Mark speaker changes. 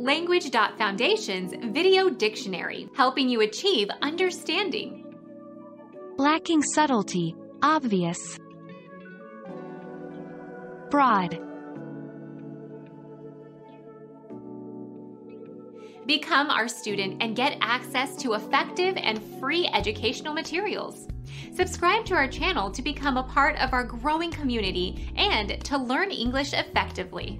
Speaker 1: Language.Foundation's Video Dictionary, helping you achieve understanding.
Speaker 2: Lacking subtlety, obvious.
Speaker 3: Broad.
Speaker 1: Become our student and get access to effective and free educational materials. Subscribe to our channel to become a part of our growing community and to learn English effectively.